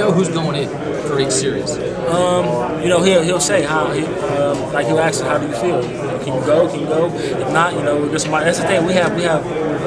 know who's going in for each series? Um, you know, he'll he'll say how he, um, like he'll ask, how do you feel? Can you go? Can you go? If not, you know, get somebody. That's the thing. We have we have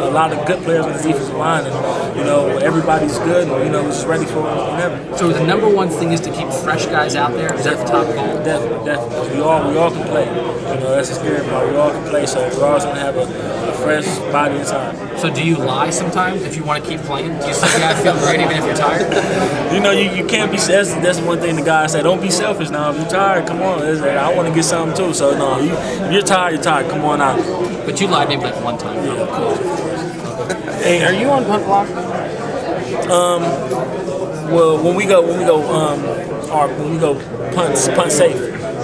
a lot of good players on the defensive line, and you know, everybody's good. And, you know, just ready for whatever. So the number one thing is to keep fresh guys out there. Is that the top goal? Definitely, definitely. We all we all can play. You know, that's the scary part. We all can play, so we're always gonna have a, a fresh body inside. So do you lie sometimes if you want to keep playing? Do you say, "Yeah, I feel great even if you're tired"? You know, you, you can't be. That's, that's one thing the guys say. Don't be selfish now. If you're tired, come on. Like, I want to get something too. So no, you, if you're tired, you're tired. Come on out. But you lied maybe like one time. Yeah, of course. Hey, are you on punt block? Um, Well, when we go, when we go, um, or when we go punt, punt safe,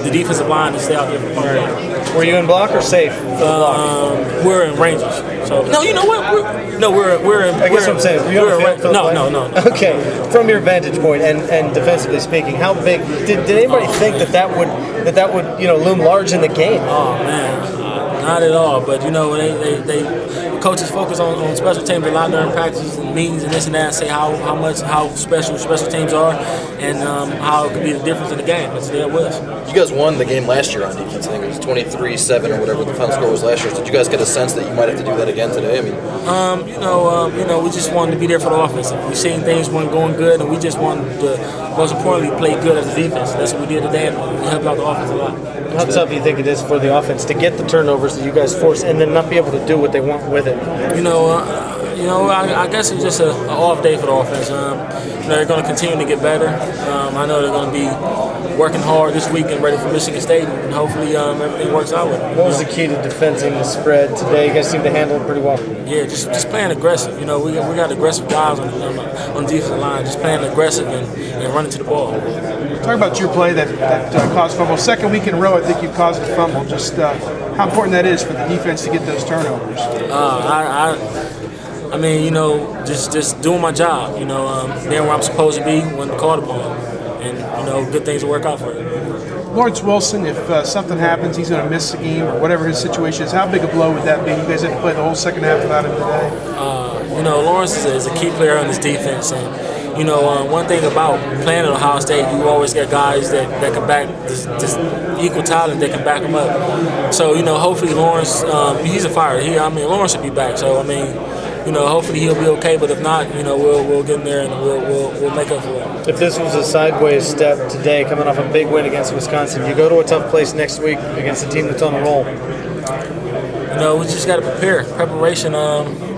the defensive line is stay out there for punt block. Were you in block or safe? for block? Um, we're in Rangers. So no, you know what? We're, no, we're we're in. I guess what I'm saying. Were you we're in, field no, play? no, no, no. Okay, from your vantage point and, and defensively speaking, how big did, did anybody think that that would that that would you know loom large in the game? Oh man, uh, not at all. But you know, they they, they coaches focus on, on special teams a lot during practices and meetings and this and that, and say how, how much how special special teams are, and um, how it could be the difference in the game. It's there with us. You guys won the game last year on defense. I think it was 23-7 or whatever the final score was last year. Did you guys get a sense that you might have to do that again today? I mean, Um, you know, um, you know, we just wanted to be there for the offense. We seen things weren't going good, and we just wanted to, most importantly, play good as a defense. That's what we did today, and we helped out the offense a lot. How tough do you think it is for the offense to get the turnovers that you guys force and then not be able to do what they want with it? You know, uh, you know, I, I guess it's just a, a off day for the offense. Um, you know, they're going to continue to get better. Um, I know they're going to be working hard this week and ready for Michigan State, and hopefully um, everything works out with. What was the key to defending the spread today? You guys seem to handle it pretty well. Yeah, just just playing aggressive. You know, we got, we got aggressive guys on, on, the- on defensive line, just playing aggressive and, and running to the ball. Talk about your play that, that uh, caused fumble. Second week in a row, I think you caused a fumble. Just uh, how important that is for the defense to get those turnovers. Uh, I, I, I mean, you know, just just doing my job. You know, um, being where I'm supposed to be when called upon, and you know, good things will work out for you. Lawrence Wilson, if uh, something happens, he's going to miss the game or whatever his situation is. How big a blow would that be? You guys had to play the whole second half without him today. Uh, you know, Lawrence is a, is a key player on this defense, and you know, uh, one thing about playing at Ohio State, you always get guys that, that can back this, this equal talent that can back them up. So you know, hopefully Lawrence, um, he's a fire. He, I mean, Lawrence should be back. So I mean, you know, hopefully he'll be okay. But if not, you know, we'll we'll get in there and we'll we'll, we'll make up for it. If this was a sideways step today, coming off a big win against Wisconsin, you go to a tough place next week against a team that's on a roll. You know, we just got to prepare. Preparation, um,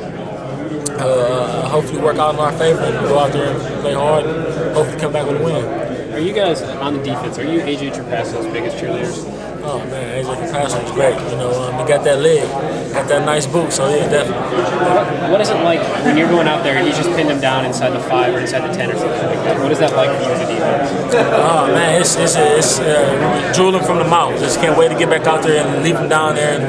uh, hopefully work out in our favor and go out there and play hard and hopefully come back with a win. Are you guys on the defense? Are you AJ Trapasso's biggest cheerleaders? Oh man, AJ Trapasso was great. You know, um, he got that leg, got that nice boot, so yeah, definitely. What, is it like when you're going out there and you just pinned him down inside the five or inside the ten or something like that? What is that like for you as a defense? Oh man, it's it's it's uh, drooling from the mouth. Just can't wait to get back out there and leave him down there and,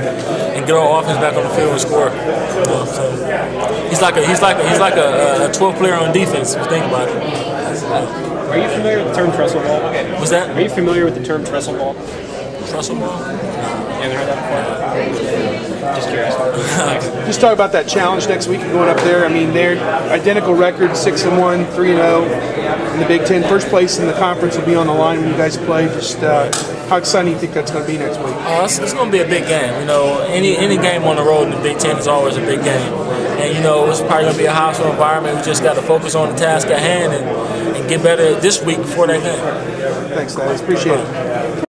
and get our offense back on the field and score. You know, so he's like a he's like a, he's like a, a 12 player on defense. If you think about it. Are you familiar with the term Tressel ball? Was that Are you familiar with the term Tressel ball? Russell ball? You haven't heard that before? Just curious. Just talk about that challenge next week and going up there. I mean, they're identical record, six and one, three and zero in the Big Ten. First place in the conference will be on the line when you guys play. Just uh, how exciting do you think that's going to be next week? Oh, it's, it's going to be a big game. You know, any any game on the road in the Big Ten is always a big game. And you know, it's probably going to be a hostile environment. We just got to focus on the task at hand and, and get better this week before that game. Thanks, guys. Appreciate it.